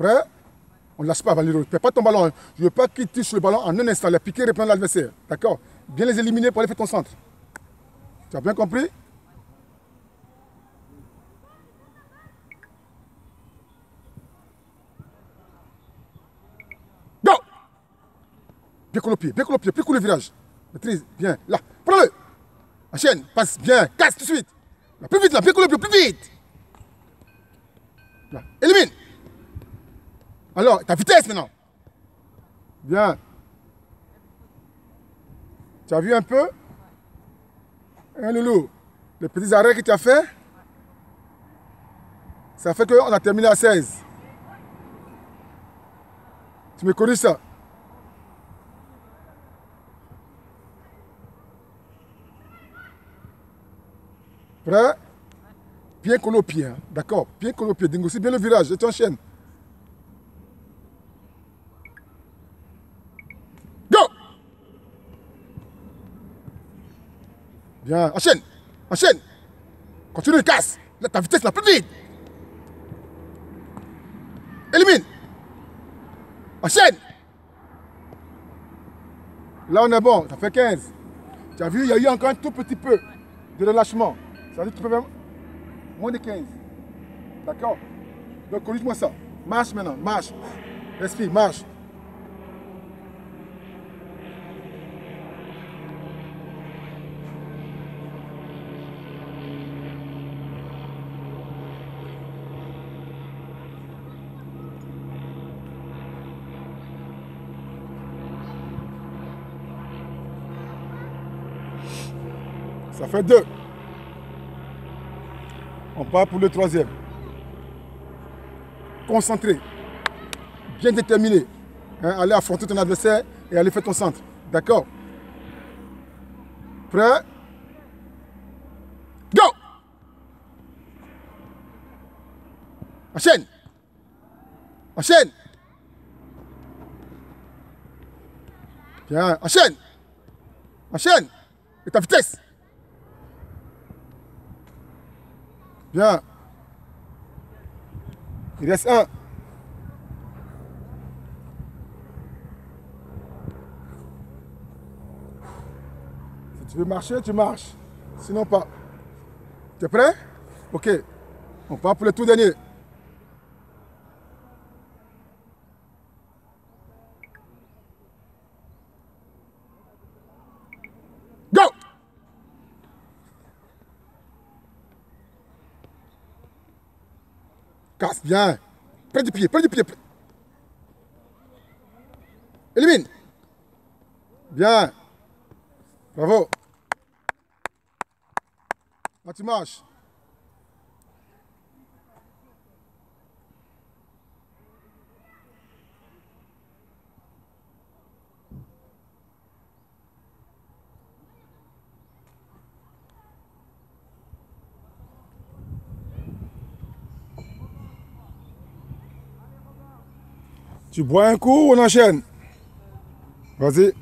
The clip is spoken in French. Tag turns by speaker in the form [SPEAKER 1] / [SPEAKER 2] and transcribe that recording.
[SPEAKER 1] Prêt On ne lâche pas, Valérie. Ne perds pas ton ballon. hein. Je ne veux pas qu'il sur le ballon en un instant. Les piquer et reprendre l'adversaire. D'accord Bien les éliminer pour aller faire ton centre. Tu as bien compris? Go Bien colle au pied, bien colle au pied, bien colle le virage. Maîtrise, bien. Là, prends-le. Enchaîne, passe, bien, casse tout de suite. Là, plus vite, là, bien colle au pied, plus vite. Là, élimine. Alors, ta vitesse maintenant? Bien. Tu as vu un peu? Hein, Loulou? Les petits arrêts que tu as fait? Ça fait qu'on a terminé à 16. Tu me connais ça? Prêt Bien collé au pied, hein. d'accord Bien collé au pied. Dingo, bien le virage et tu enchaînes. Go Enchaîne Enchaîne Continue, casse Là, ta vitesse la plus vite Élimine Enchaîne Là, on est bon, ça fait 15. Tu as vu, il y a eu encore un tout petit peu de relâchement. Ça veut dire que tu peux même... Moins de 15. D'accord Donc, corrige-moi ça. Marche maintenant, marche. Respire, marche. Ça fait deux. On part pour le troisième. Concentré. Bien déterminé. Hein, aller affronter ton adversaire et aller faire ton centre. D'accord Prêt? Go Enchaîne Enchaîne Bien, enchaîne Enchaîne Et ta vitesse Bien. Il reste un. Si tu veux marcher, tu marches. Sinon pas. Tu es prêt? Ok. On part pour le tout dernier. Go Casse bien. Près du pied, près du pied. près- Élimine. Bien. Bravo. Là, tu marches. Tu bois un coup ou on enchaîne Vas-y.